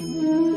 Mm-hmm.